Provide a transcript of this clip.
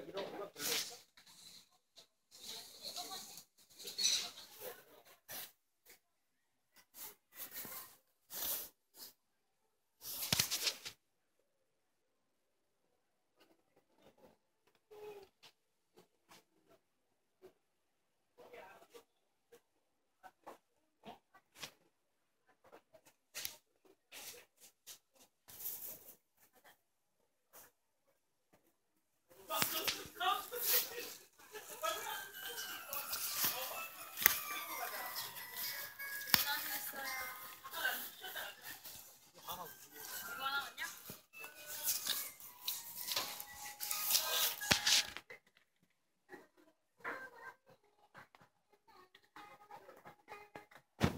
you don't look.